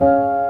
Música